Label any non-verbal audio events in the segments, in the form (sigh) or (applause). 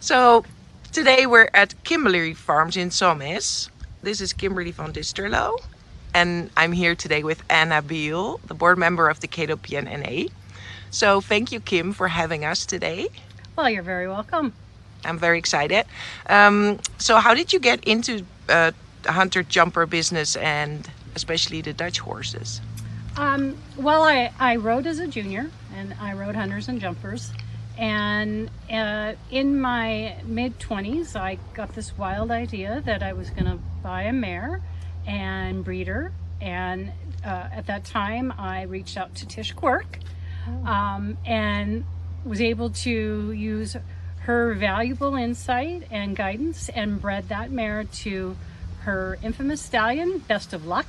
So today we're at Kimberlee Farms in Somis. This is Kimberlee van Disterlo. And I'm here today with Anna Beal, the board member of the KWPN-NA. So thank you, Kim, for having us today. Well, you're very welcome. I'm very excited. Um, so how did you get into uh, hunter jumper business and especially the Dutch horses? Um, well, I, I rode as a junior and I rode hunters and jumpers. And uh, in my mid 20s, I got this wild idea that I was going to buy a mare and breed her. And uh, at that time, I reached out to Tish Quirk oh. um, and was able to use her valuable insight and guidance and bred that mare to her infamous stallion, Best of Luck.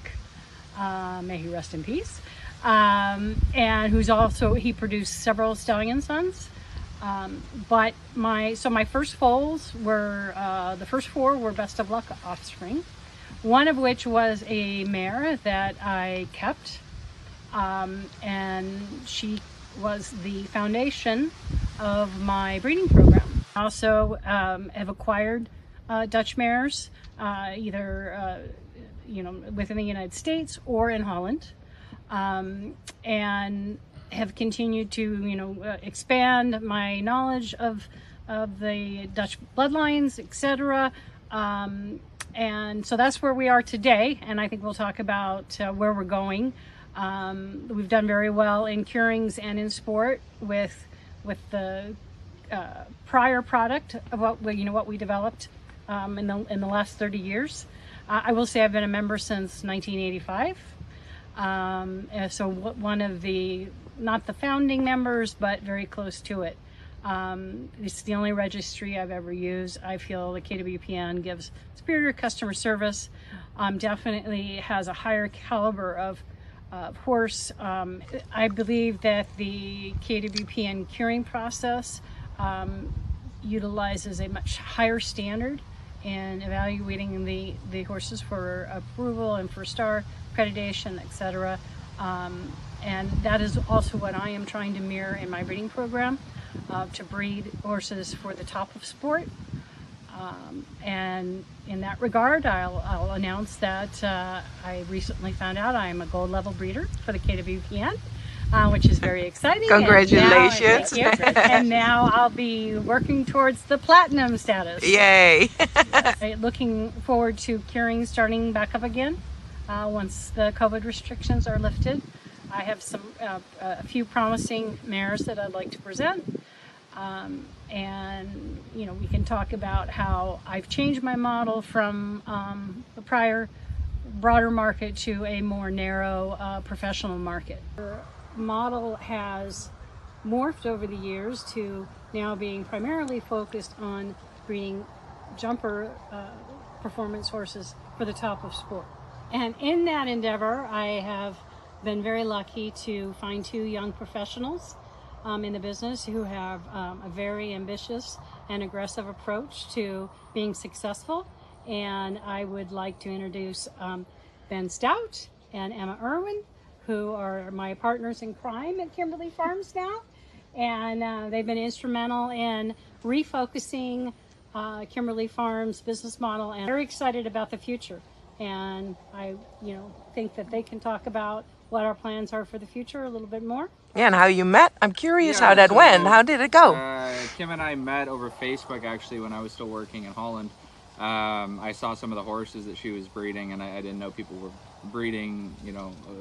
Uh, may he rest in peace. Um, and who's also, he produced several stallion sons. Um, but my, so my first foals were, uh, the first four were Best of Luck offspring. One of which was a mare that I kept. Um, and she was the foundation of my breeding program. I also um, have acquired uh, Dutch mares, uh, either uh, you know within the United States or in Holland, um, and have continued to you know uh, expand my knowledge of of the Dutch bloodlines, etc. Um, and so that's where we are today, and I think we'll talk about uh, where we're going. Um, we've done very well in keurings and in sport with with the uh, prior product of what we, you know what we developed um, in the in the last 30 years. Uh, I will say I've been a member since 1985. Um, so one of the not the founding members, but very close to it. Um, it's the only registry I've ever used. I feel the KWPN gives superior customer service. Um, definitely has a higher caliber of horse. Um, I believe that the KWPN keuring process um, utilizes a much higher standard in evaluating the, the horses for approval and for star accreditation, etc. Um, and that is also what I am trying to mirror in my breeding program uh, to breed horses for the top of sport. Um, and in that regard, I'll, I'll announce that uh, I recently found out I am a gold level breeder for the KWPN uh, which is very exciting. Congratulations. And now, and now, I'll be working towards the platinum status. Yay. (laughs) Looking forward to keuring starting back up again uh, once the COVID restrictions are lifted. I have some uh, a few promising mares that I'd like to present. Um, and you know we can talk about how I've changed my model from um, prior broader market to a more narrow uh, professional market model has morphed over the years to now being primarily focused on breeding jumper uh, performance horses for the top of sport. And in that endeavor, I have been very lucky to find two young professionals um, in the business who have um, a very ambitious and aggressive approach to being successful. And I would like to introduce um, Ben Stout and Emma Irwin, who are my partners in crime at Kimberlee Farms now. And uh, they've been instrumental in refocusing uh, Kimberlee Farms business model and very excited about the future. And I, you know, think that they can talk about what our plans are for the future a little bit more. Yeah, and how you met. I'm curious yeah, how that so, went. How did it go? Uh, Kim and I met over Facebook actually when I was still working in Holland. Um, I saw some of the horses that she was breeding, and I, I didn't know people were breeding, you know, uh,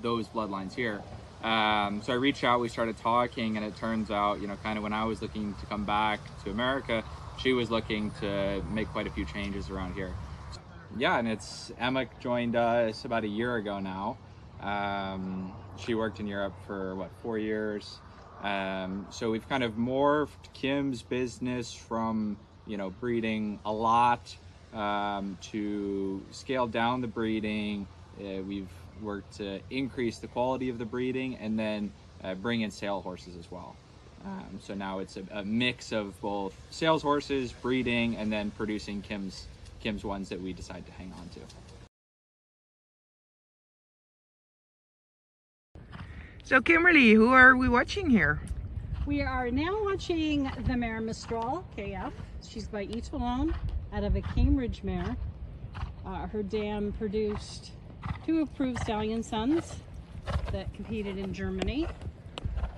those bloodlines here. Um, so I reached out, we started talking, and it turns out, you know, kind of when I was looking to come back to America, she was looking to make quite a few changes around here. So, yeah, and it's Emma joined us about a year ago now. Um, she worked in Europe for what four years. Um, so we've kind of morphed Kim's business from you know breeding a lot um, to scale down the breeding. Uh, we've worked to increase the quality of the breeding and then uh, bring in sale horses as well. Um, so now it's a, a, mix of both sales horses, breeding, and then producing Kim's Kim's ones that we decide to hang on to. So Kimberlee, who are we watching here? We are now watching the mare Mistral KF. She's by Etalon out of a Cambridge mare. Uh, her dam produced two approved stallion sons that competed in Germany,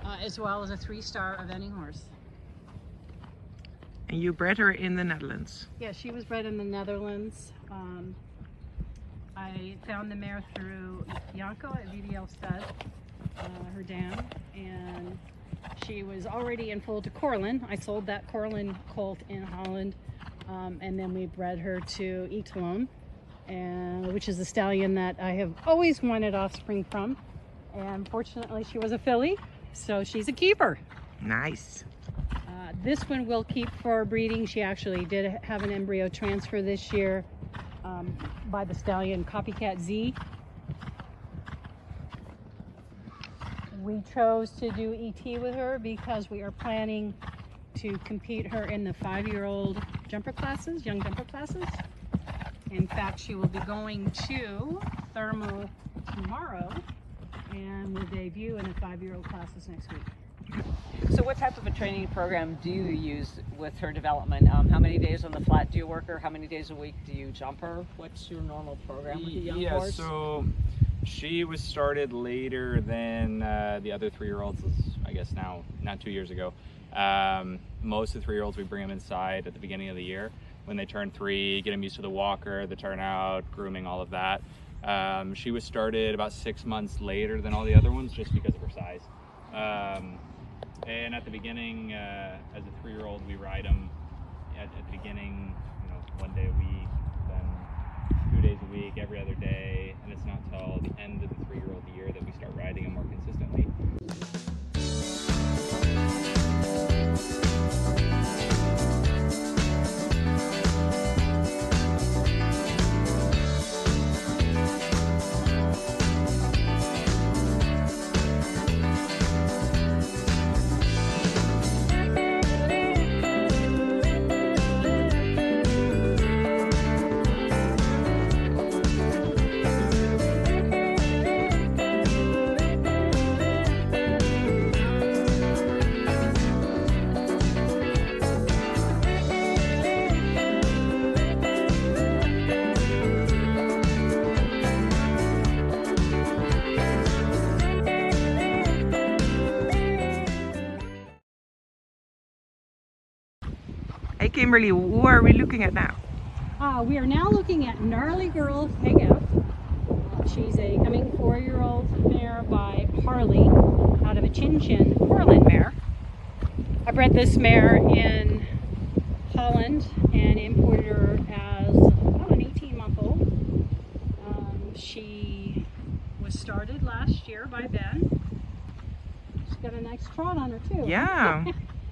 uh, as well as a three-star eventing horse. And you bred her in the Netherlands. Yeah, she was bred in the Netherlands. Um, I found the mare through Yanko at VDL Stud, uh, her dam, and she was already in foal to Corlin. I sold that Corlin colt in Holland, um, and then we bred her to Etalon, and which is a stallion that I have always wanted offspring from. And fortunately, she was a filly, so she's a keeper. Nice. Uh, this one will keep for breeding. She actually did have an embryo transfer this year um, by the stallion Copycat Z. We chose to do ET with her because we are planning to compete her in the five-year-old jumper classes, young jumper classes. In fact, she will be going to Thermal tomorrow and will debut in the five-year-old classes next week. So what type of a training program do you use with her development? Um, how many days on the flat do you work her? How many days a week do you jump her? What's your normal program with the young yeah, horse? so she was started later than uh, the other three-year-olds. I guess now, not two years ago. Um, most of the three-year-olds we bring them inside at the beginning of the year when they turn three, get them used to the walker, the turnout, grooming, all of that. Um, she was started about six months later than all the other ones, just because of her size. Um, and at the beginning, uh, as a three-year-old, we ride them at, at the beginning, you know, one day a week, then two days a week, every other day, and it's not till the end of the three-year-old year that we start riding them more Hey Kimberlee, who are we looking at now? Uh, we are now looking at Gnarly Girl KF. Uh, she's a coming four-year-old mare by Harley out of a Chin Chin Portland mare. I bred this mare in Holland and imported her as about an 18-month-old. Um, she was started last year by Ben. She's got a nice trot on her too. Yeah,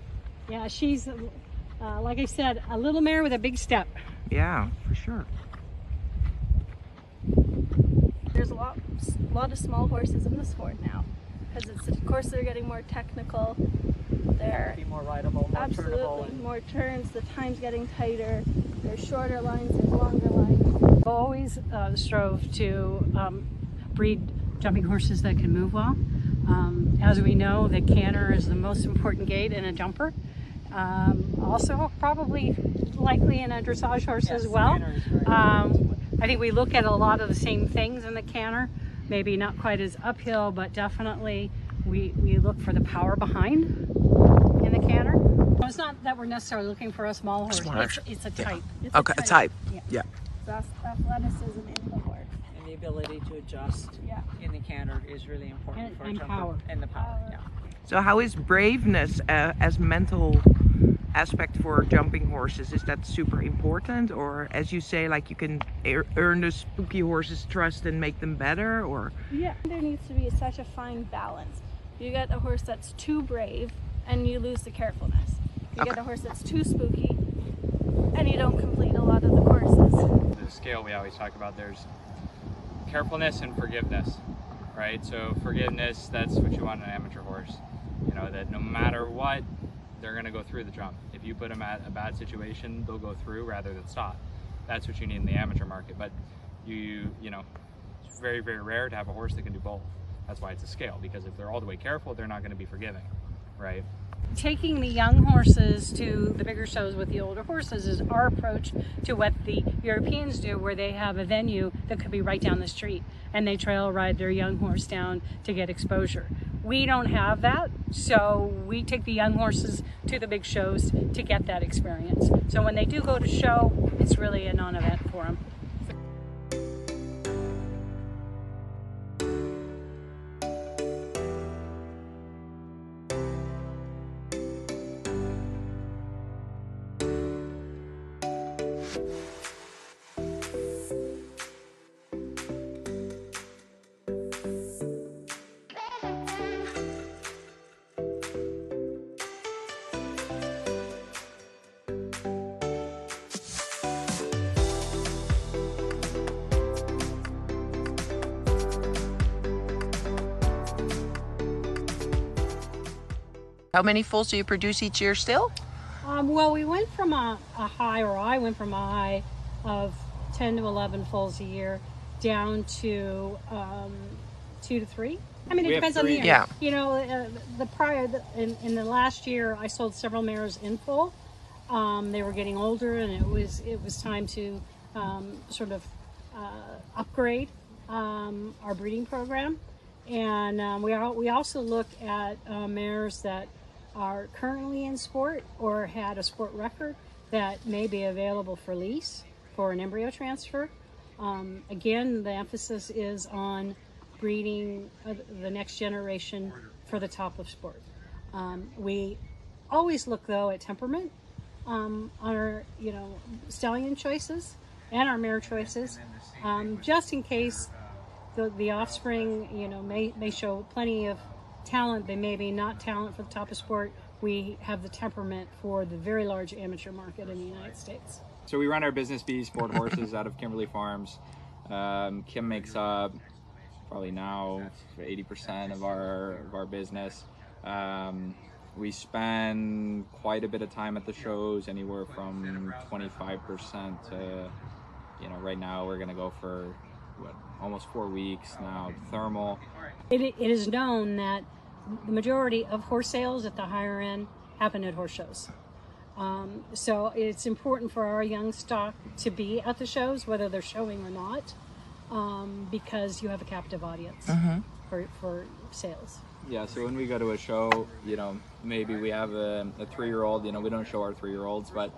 (laughs) yeah, she's, uh, like I said, a little mare with a big step. yeah, for sure. there's a lot, a lot of small horses in the sport now because it's of course they're getting more technical. They're Be more rideable, more turnable. absolutely And, more turns. The time's getting tighter. There's shorter lines. There's longer lines. I've always uh, strove to um, breed jumping horses that can move well. Um, as we know, the canter is the most important gait in a jumper. Um, also, probably likely in a dressage horse Yes, as well. canter is very Um, I think we look at a lot of the same things in the canter. Maybe not quite as uphill, but definitely we, we look for the power behind in the canter. It's not that we're necessarily looking for a small horse. Small It's, it's a Yeah. type. It's Okay, a type. Yeah. Yeah. It's athleticism in the horse. and the ability to adjust Yeah. in the canter is really important And- for a and jumper. power. And the power, Power. yeah. So how is braveness uh, as mental aspect for jumping horses? Is that super important, or as you say, like you can ear- earn the spooky horses' trust and make them better, or Yeah. There needs to be such a fine balance. You get a horse that's too brave and you lose the carefulness. You get a horse that's too spooky and you don't complete a lot of the courses. the scale we always talk about there's carefulness and forgiveness right so forgiveness that's what you want in an amateur horse you know that no matter what they're going to go through the jump if you put them at a bad situation they'll go through rather than stop. That's what you need in the amateur market but you you know it's very very rare to have a horse that can do both. That's why it's a scale because if they're all the way careful they're not going to be forgiving right taking the young horses to the bigger shows with the older horses is our approach to what the Europeans do, where they have a venue that could be right down the street and they trail ride their young horse down to get exposure. We don't have that, so we take the young horses to the big shows to get that experience. So when they do go to show, it's really a non-event for them. How many foals do you produce each year still? Um, well, we went from a, a high, or I went from a high of 10 to 11 foals a year down to um, two to three. I mean, it We depends on the year. Yeah. You know, uh, the prior, the, in, in the last year, I sold several mares in full. Um, they were getting older, and it was it was time to um, sort of uh, upgrade um, our breeding program. And um, we are, we also look at uh, mares that are currently in sport or had a sport record that may be available for lease for an embryo transfer. Um, again, the emphasis is on breeding uh, the next generation for the top of sport. Um, we always look though at temperament um, on our you know stallion choices and our mare choices, um, just in case the, the offspring you know may, may show plenty of talent. They may be not talent for the top of sport. We have the temperament for the very large amateur market in the United States. So we run our business bee sport horses out of Kimberlee Farms. Um, Kim makes up probably now 80% of our of our business. Um, we spend quite a bit of time at the shows, anywhere from 25% to, you know, right now we're gonna go for what almost four weeks now. Thermal. It, it is known that the majority of horse sales at the higher end happen at horse shows. Um, so it's important for our young stock to be at the shows, whether they're showing or not, um, because you have a captive audience for, for sales. Yeah, so when we go to a show, you know, maybe we have a, a three-year-old. You know, we don't show our three-year-olds, but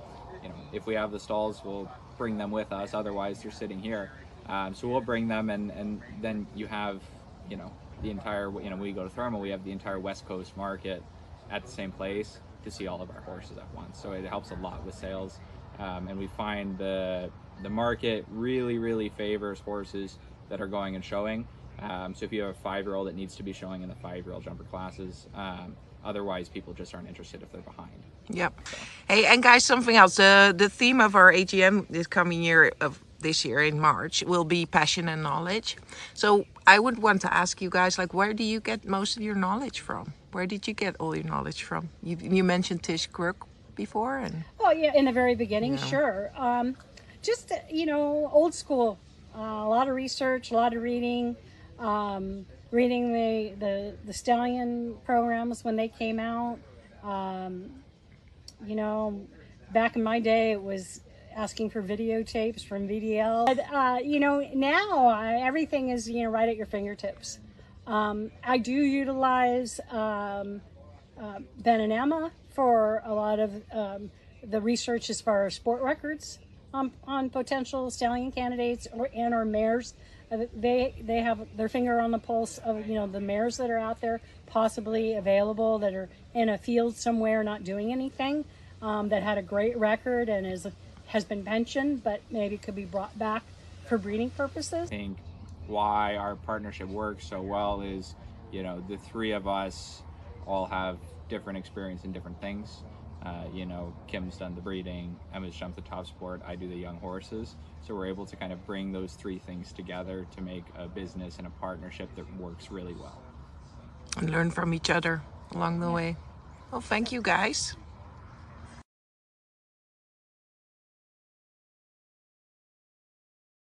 you know, if we have the stalls, we'll bring them with us. Otherwise, they're sitting here. Um, so we'll bring them, and and then you have, you know, the entire. You know, we go to Thermal, we have the entire West Coast market at the same place to see all of our horses at once. So it helps a lot with sales, um, and we find the the market really really favors horses that are going and showing. Um, so if you have a five-year-old that needs to be showing in the five-year-old jumper classes, um, otherwise people just aren't interested if they're behind. Yep. Hey, and guys, something else. The the theme of our AGM this coming year of this year in March will be passion and knowledge. So I would want to ask you guys, like, where do you get most of your knowledge from? Where did you get all your knowledge from? You you mentioned Tish Quirk before, and Oh yeah, in the very beginning, sure. Um, just you know, old school. Uh, a lot of research, a lot of reading, um, reading the, the the stallion programs when they came out. Um, you know, back in my day, it was asking for videotapes from VDL. But, uh, you know, now I, everything is you know right at your fingertips. Um, I do utilize um, uh, Ben and Emma for a lot of um, the research as far as sport records on, on potential stallion candidates or and or mares. Uh, They they have their finger on the pulse of you know the mares that are out there possibly available that are in a field somewhere not doing anything um, that had a great record and is has been pensioned but maybe could be brought back for breeding purposes. I think why our partnership works so well is, you know, the three of us all have different experience in different things. Uh, you know, Kim's done the breeding, Emma's jumped the top sport, I do the young horses. So we're able to kind of bring those three things together to make a business and a partnership that works really well. and learn from each other along the way. Well, thank you guys.